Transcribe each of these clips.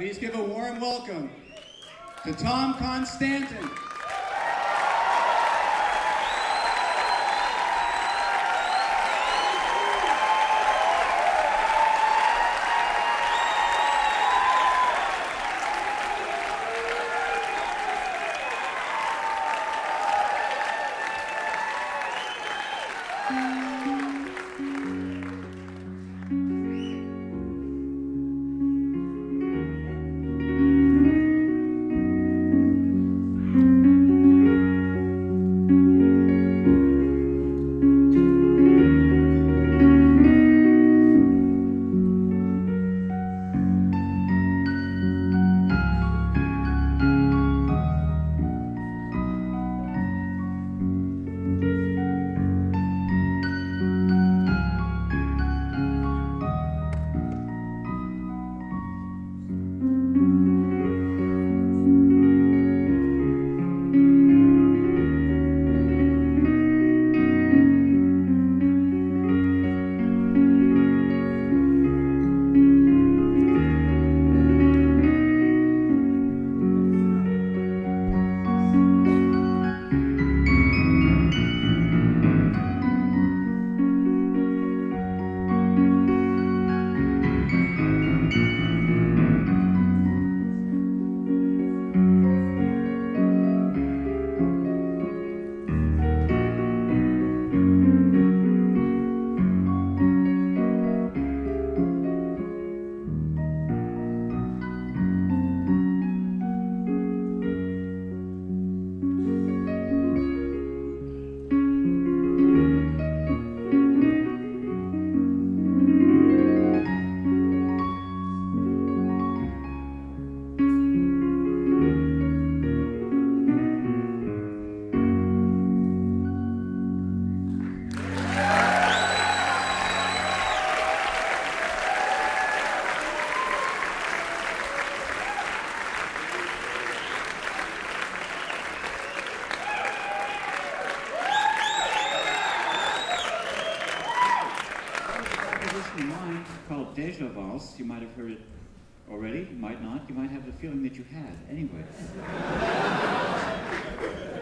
Please give a warm welcome to Tom Constanten.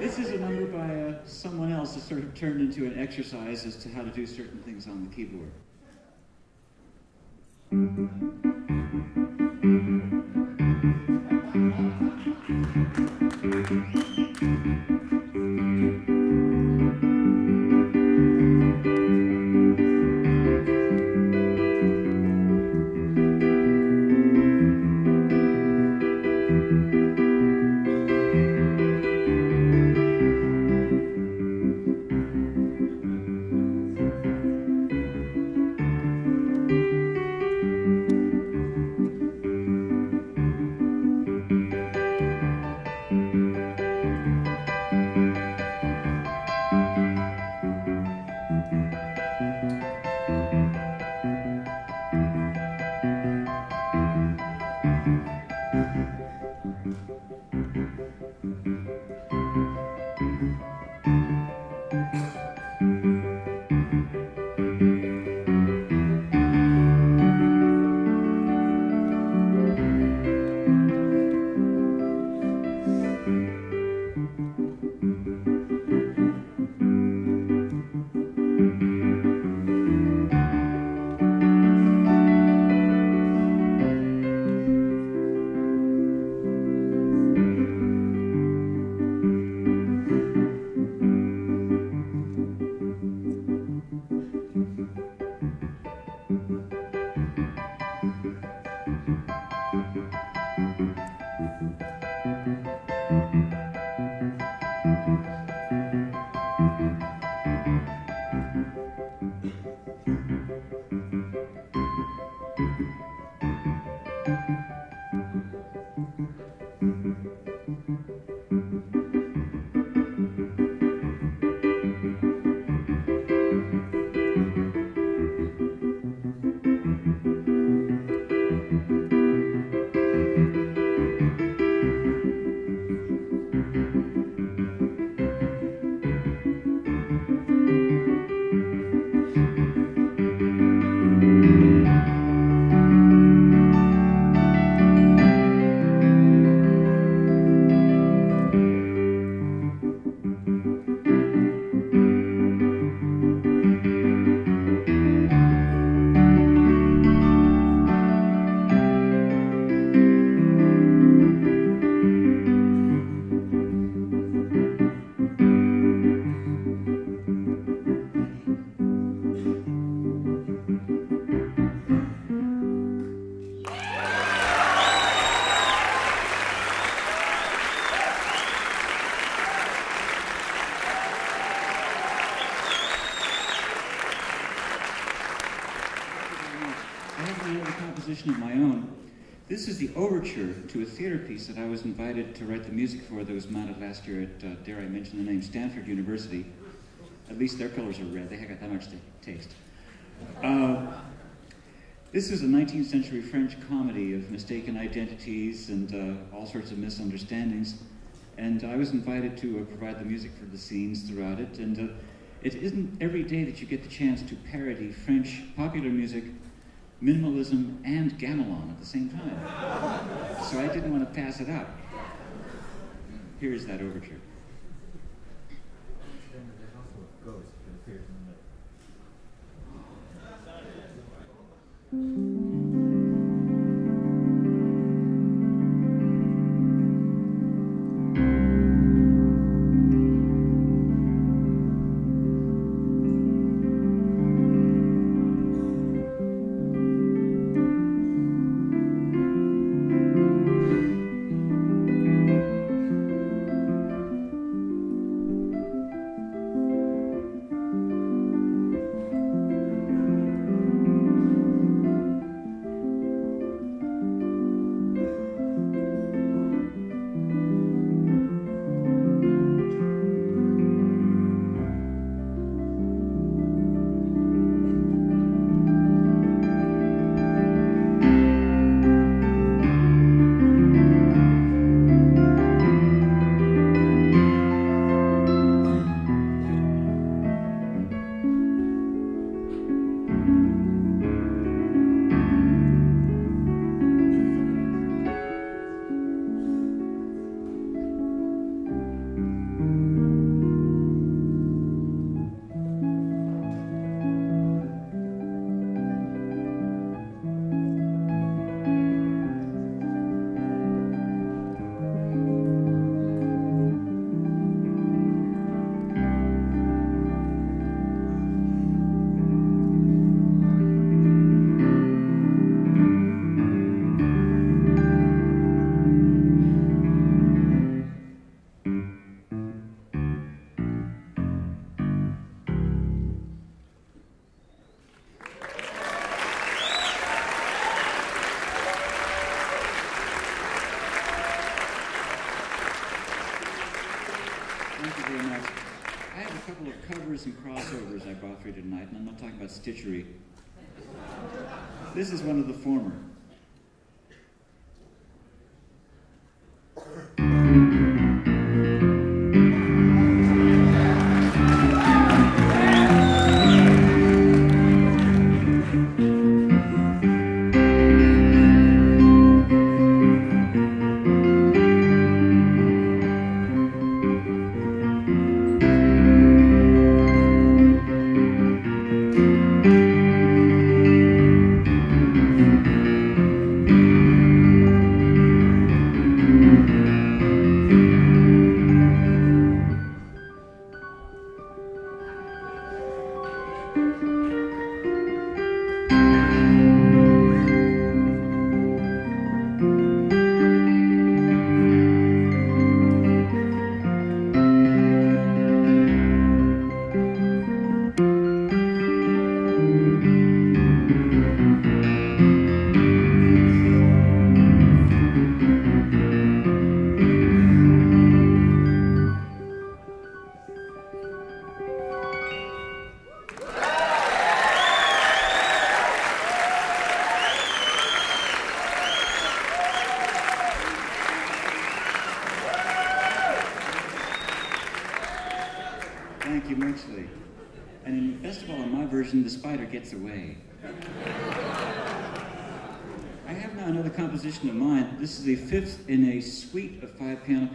This is a number by uh, someone else that sort of turned into an exercise as to how to do certain things on the keyboard. Piece that I was invited to write the music for that was mounted last year at, uh, dare I mention the name, Stanford University. At least their colors are red. They haven't got that much taste. Uh, this is a 19th century French comedy of mistaken identities and uh, all sorts of misunderstandings. And I was invited to uh, provide the music for the scenes throughout it. And uh, it isn't every day that you get the chance to parody French popular music, minimalism, and gamelan at the same time. So I didn't want to pass it up. Here's that overture. stitchery.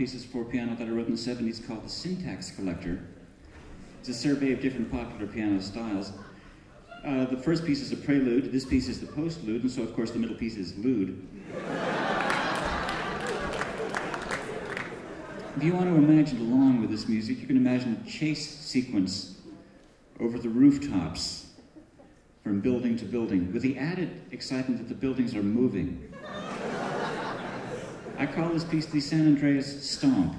Pieces for piano that I wrote in the 70s called the Syntax Collector. It's a survey of different popular piano styles. Uh, the first piece is a prelude, this piece is the postlude, and so of course the middle piece is lude. if you want to imagine along with this music, you can imagine a chase sequence over the rooftops from building to building, with the added excitement that the buildings are moving. I call this piece the San Andreas Stomp.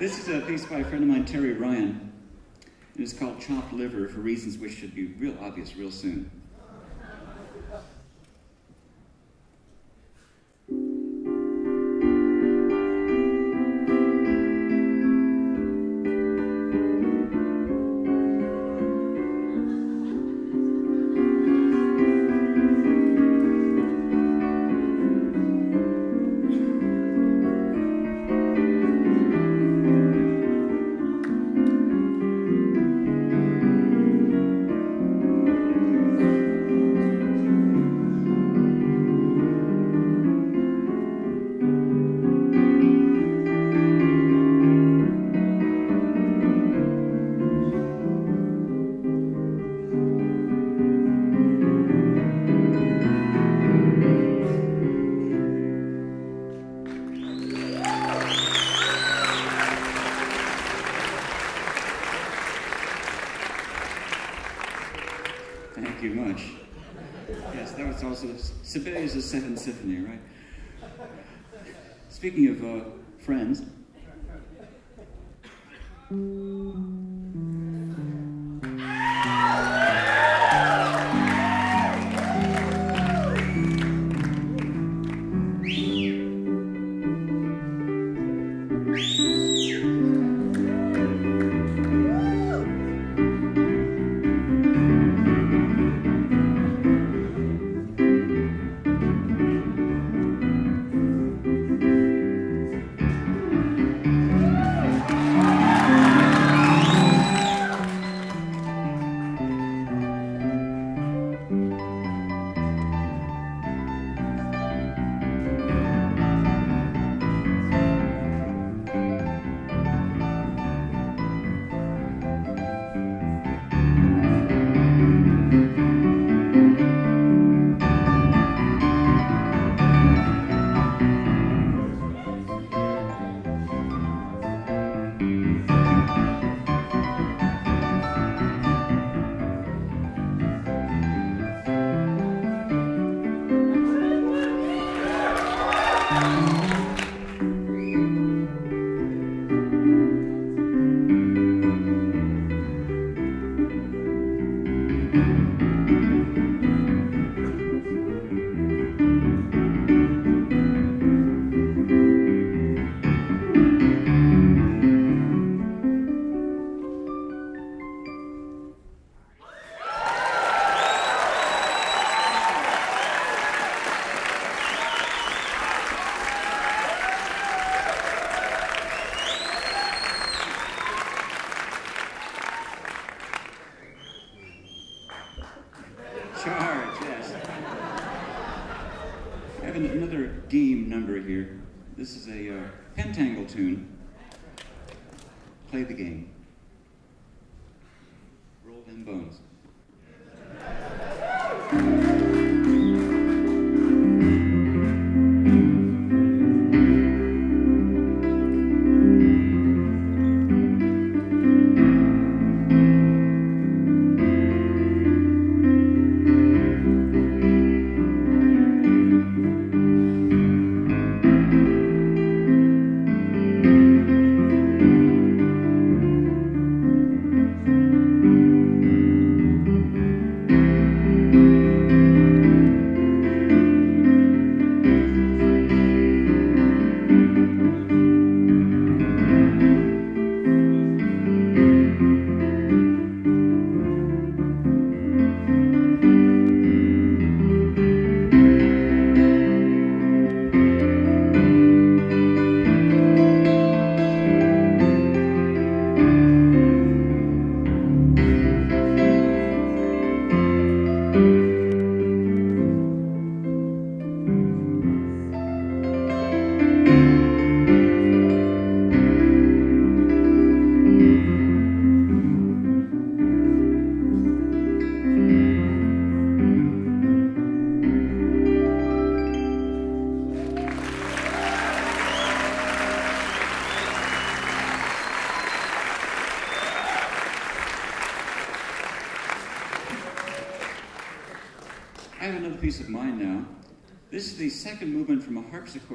This is a piece by a friend of mine, Terry Ryan. It is called Chopped Liver for reasons which should be real obvious real soon.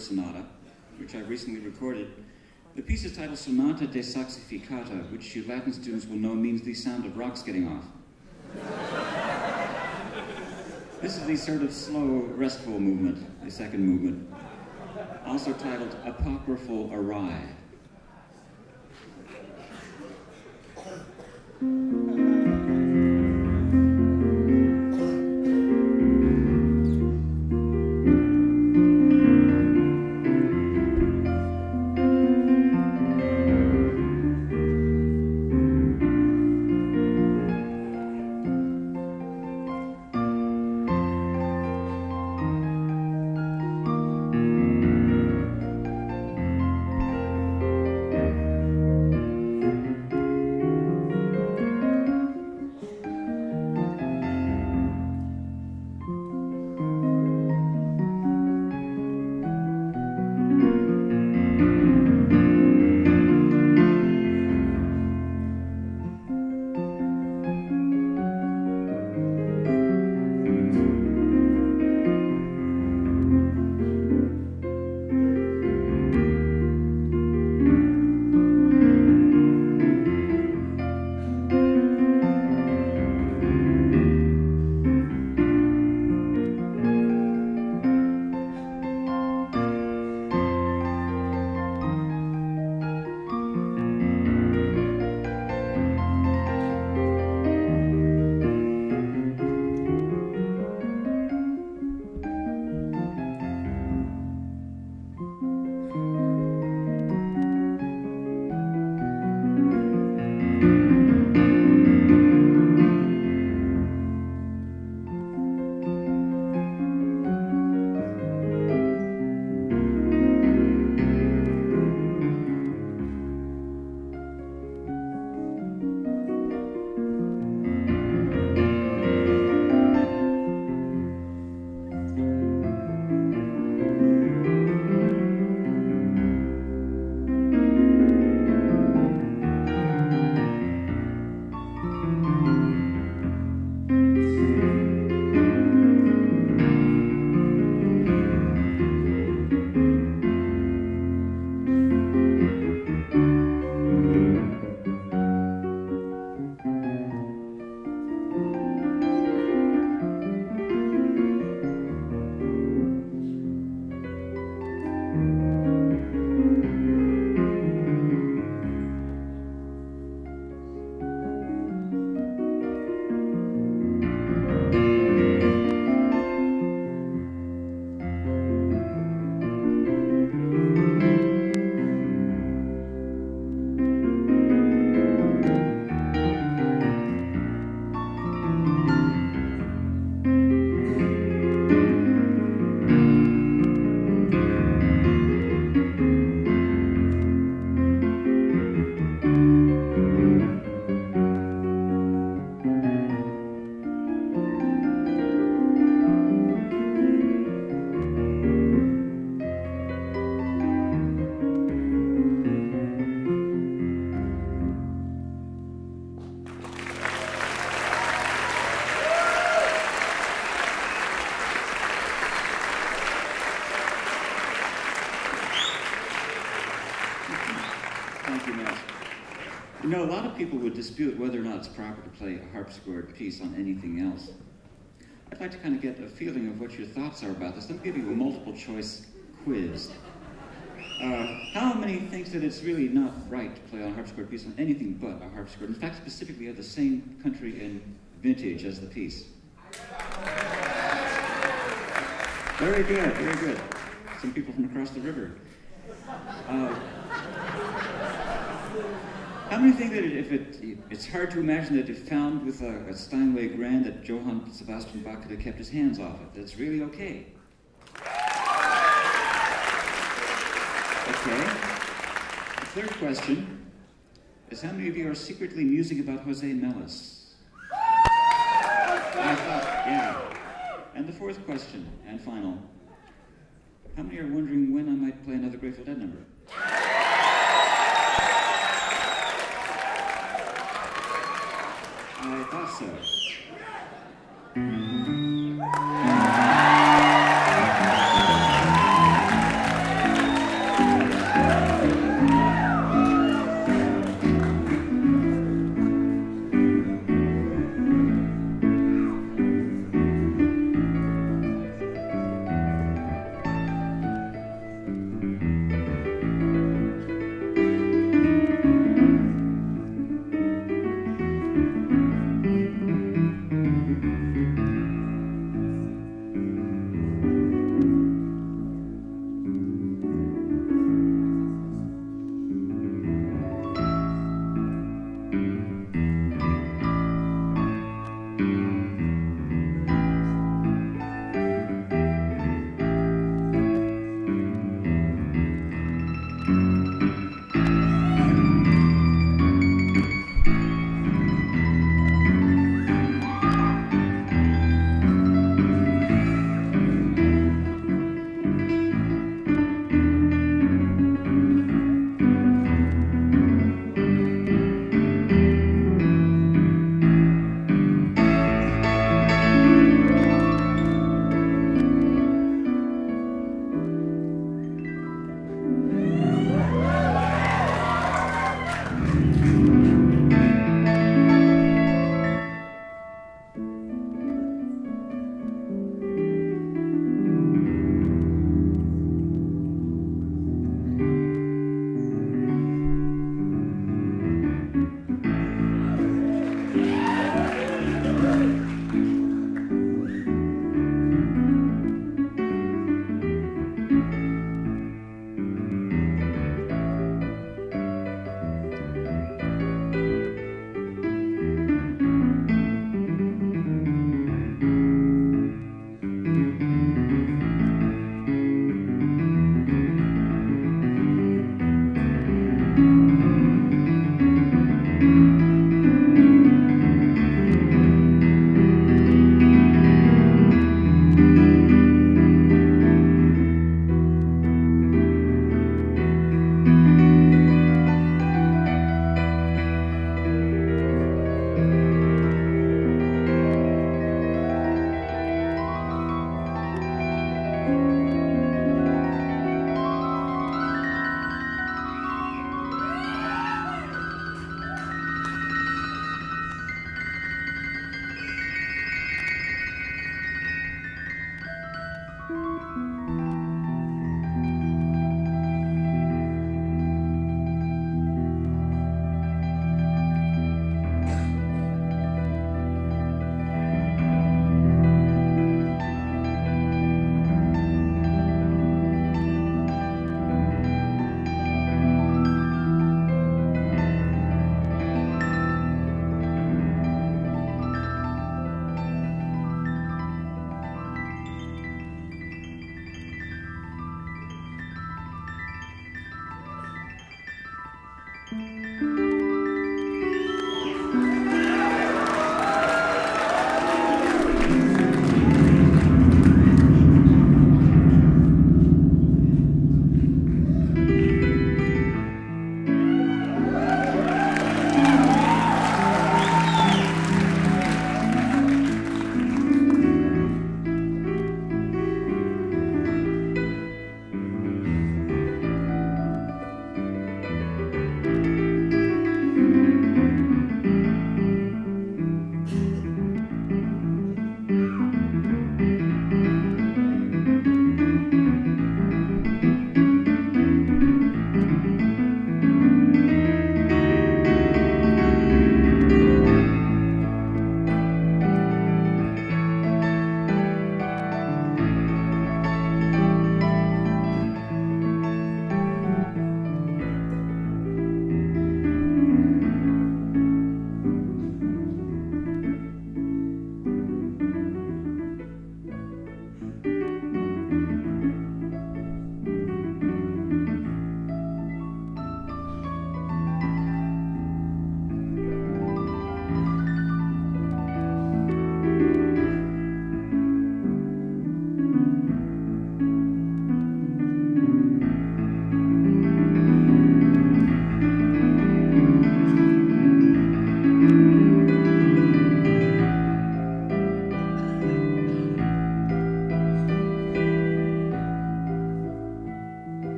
Sonata, which I recently recorded. The piece is titled Sonata de Saxificata, which you Latin students will know means the sound of rocks getting off. this is the sort of slow, restful movement, the second movement, also titled Apocryphal Awry. Would dispute whether or not it's proper to play a harpsichord piece on anything else. I'd like to kind of get a feeling of what your thoughts are about this. Let me give you a multiple choice quiz. Uh, how many think that it's really not right to play on a harpsichord piece on anything but a harpsichord? In fact, specifically have the same country and vintage as the piece. Very good, very good. Some people from across the river. Uh, how many think that if it, it's hard to imagine that if found with a, a Steinway grand that Johann Sebastian Bach could have kept his hands off it? That's really okay. Okay. The third question is how many of you are secretly musing about Jose Melis? I thought, yeah. And the fourth question, and final, how many are wondering when I might play another Grateful Dead number? I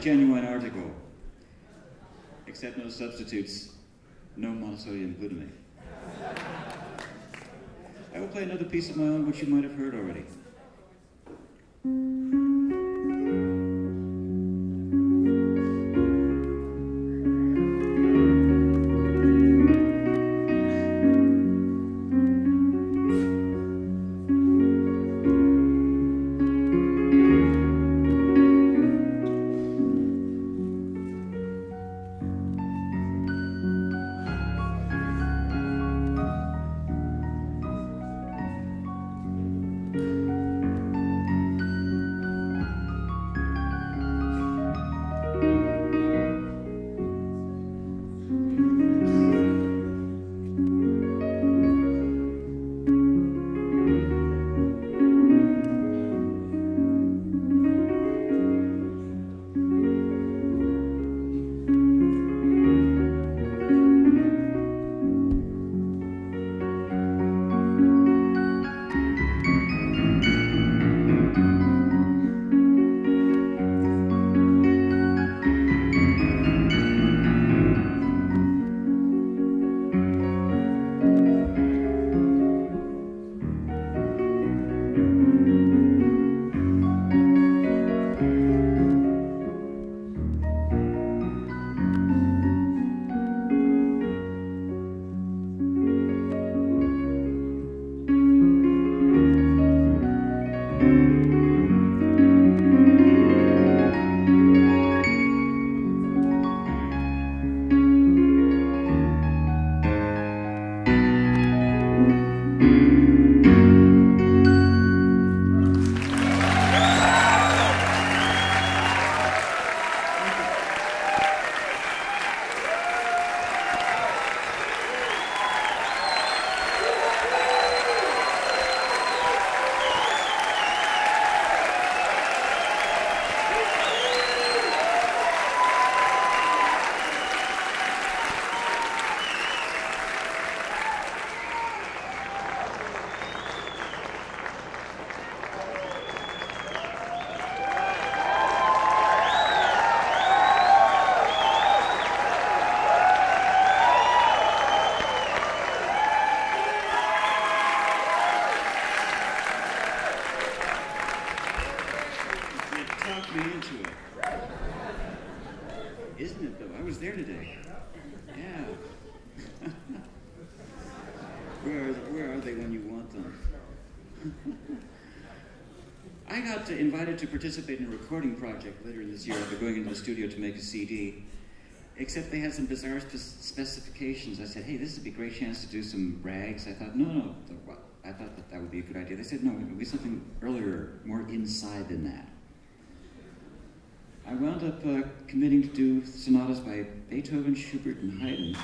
genuine article, except no substitutes, no monosodium glutamate. I will play another piece of my own which you might have heard already. Participate in a recording project later in this year after going into the studio to make a CD. Except they had some bizarre spe- specifications. I said, hey, this would be a great chance to do some rags. I thought, no, no, I thought that that would be a good idea. They said, no, it would be something earlier, more inside than that. I wound up uh, committing to do sonatas by Beethoven, Schubert, and Haydn.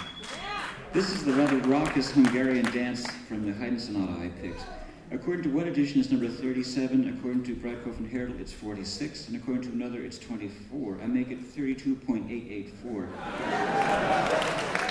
This is the rather raucous Hungarian dance from the Haydn sonata I picked. According to one edition, it's number 37. According to Breitkopf and Härtel, it's 46. And according to another, it's 24. I make it 32.884.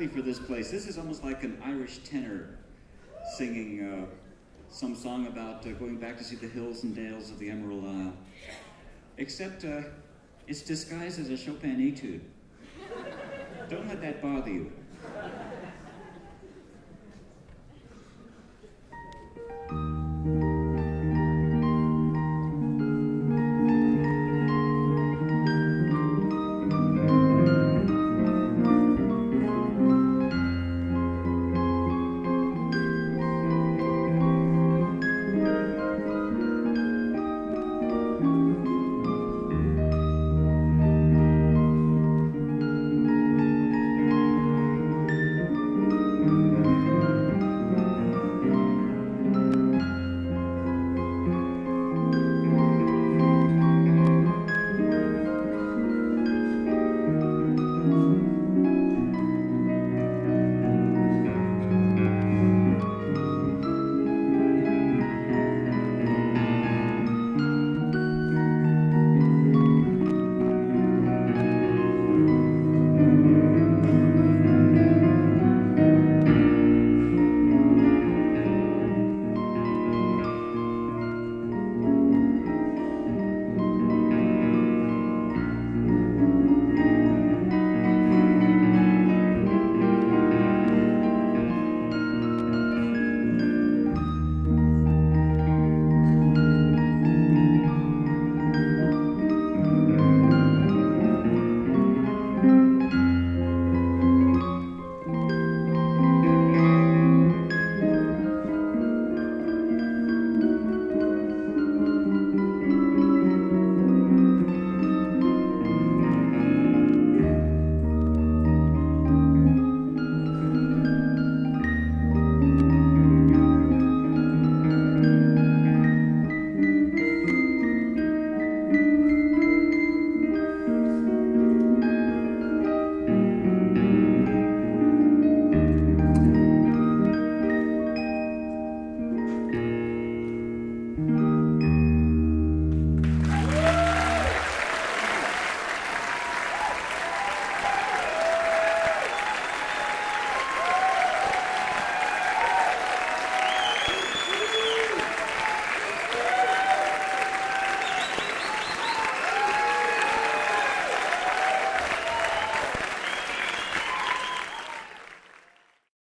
exactly for this place. This is almost like an Irish tenor singing uh, some song about uh, going back to see the hills and dales of the Emerald Isle. Except uh, it's disguised as a Chopin etude. Don't let that bother you.